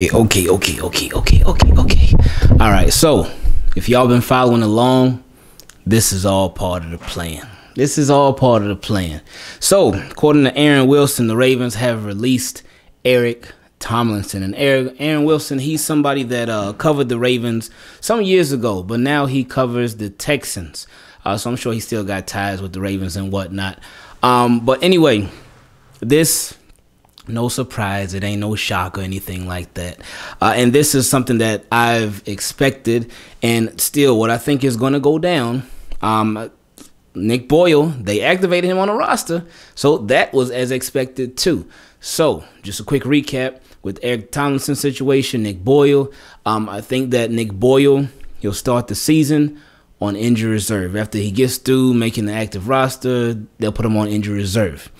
Okay, okay, okay, okay, okay, okay. All right, so if y'all been following along, this is all part of the plan. This is all part of the plan. So, according to Aaron Wilson, the Ravens have released Eric Tomlinson. And Aaron, Aaron Wilson, he's somebody that uh, covered the Ravens some years ago, but now he covers the Texans. Uh, so I'm sure he still got ties with the Ravens and whatnot. Um, but anyway, this no surprise. It ain't no shock or anything like that. Uh, and this is something that I've expected, and still, what I think is going to go down. Um, Nick Boyle, they activated him on the roster, so that was as expected too. So, just a quick recap with Eric Tomlinson's situation, Nick Boyle. Um, I think that Nick Boyle he'll start the season on injury reserve. After he gets through making the active roster, they'll put him on injury reserve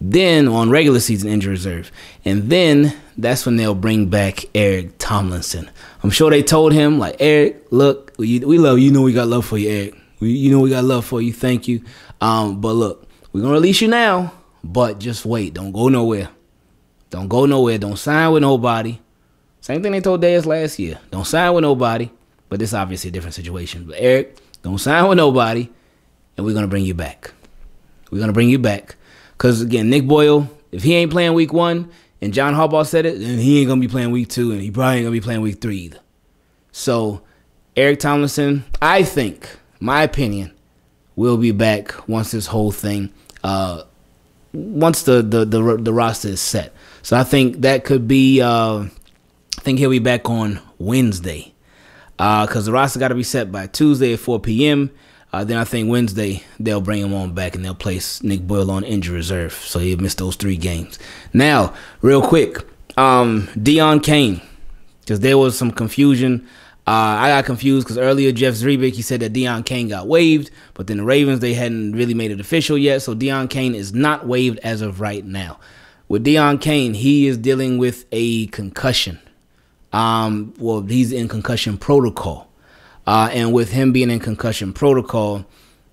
then on regular season injury reserve. And then that's when they'll bring back Eric Tomlinson. I'm sure they told him, like, Eric, look, we, we love you. You know we got love for you, Eric. We, you know we got love for you. Thank you. Um, but look, we're going to release you now, but just wait. Don't go nowhere. Don't go nowhere. Don't sign with nobody. Same thing they told Dez last year. Don't sign with nobody. But this obviously a different situation. But Eric, don't sign with nobody, and we're going to bring you back. We're going to bring you back. Because again, Nick Boyle, if he ain't playing week one, and John Harbaugh said it, then he ain't gonna be playing week two, and he probably ain't gonna be playing week three either. So Eric Tomlinson, I think, my opinion, will be back once this whole thing, uh, once the the the, the roster is set. So I think that could be. Uh, I think he'll be back on Wednesday, because uh, the roster got to be set by Tuesday at 4 p.m. Uh, then I think Wednesday they'll bring him on back and they'll place Nick Boyle on injury reserve, so he'll miss those three games. Now, real quick, um, Deon Cain, because there was some confusion. Uh, I got confused because earlier Jeff Zrebiec he said that Deon Cain got waived, but then the Ravens they hadn't really made it official yet, so Deon Cain is not waived as of right now. With Deon Cain, he is dealing with a concussion. Um, well, he's in concussion protocol. Uh, and with him being in concussion protocol,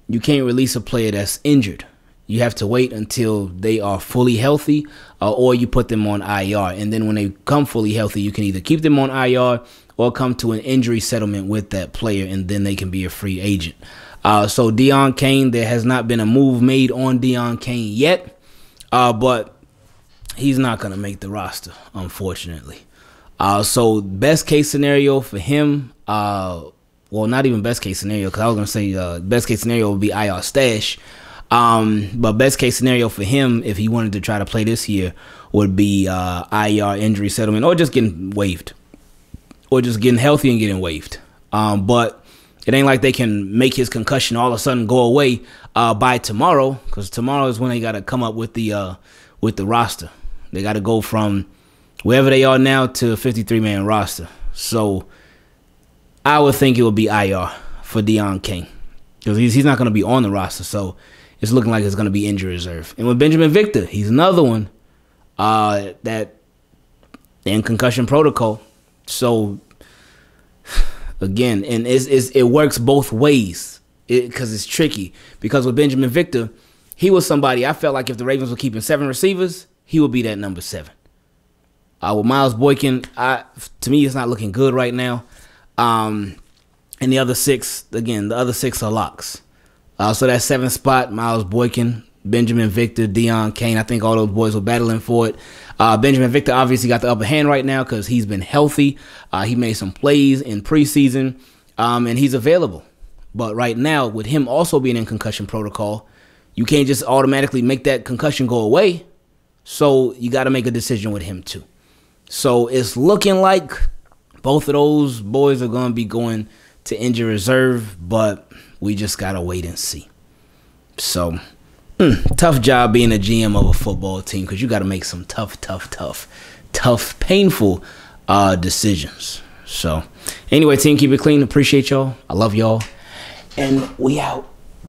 you can't release a player that's injured. You have to wait until they are fully healthy, uh, or you put them on IR. And then when they come fully healthy, you can either keep them on IR or come to an injury settlement with that player, and then they can be a free agent. Uh, so Deon Cain, there has not been a move made on Deon Cain yet, uh, but he's not going to make the roster, unfortunately. Uh, so best case scenario for him, uh, well, not even best case scenario because I was gonna say uh, best case scenario would be IR stash. Um, but best case scenario for him, if he wanted to try to play this year, would be uh, IR injury settlement or just getting waived, or just getting healthy and getting waived. Um, but it ain't like they can make his concussion all of a sudden go away uh, by tomorrow, because tomorrow is when they got to come up with the uh, with the roster. They got to go from wherever they are now to a 53 man roster. So I would think it would be IR for Deon Cain because he's, he's not going to be on the roster. So it's looking like it's going to be injury reserve. And with Binjimen Victor, he's another one uh, that in concussion protocol. So again, and it's, it's, it works both ways because it, it's tricky. Because with Binjimen Victor, he was somebody I felt like if the Ravens were keeping seven receivers, he would be that number seven. Uh, with Miles Boykin, I, to me, it's not looking good right now. Um, and the other six, again, the other six are locks. Uh, so that seventh spot, Miles Boykin, Binjimen Victor, Deon Cain. I think all those boys were battling for it. Uh, Binjimen Victor obviously got the upper hand right now because he's been healthy. Uh, he made some plays in preseason, um, and he's available. But right now, with him also being in concussion protocol, you can't just automatically make that concussion go away. So you got to make a decision with him too. So it's looking like both of those boys are going to be going to injury reserve, but we just got to wait and see. So, mm, tough job being a GM of a football team because you got to make some tough, tough, tough, tough, painful uh, decisions. So, anyway, team, keep it clean. Appreciate y'all. I love y'all. And we out.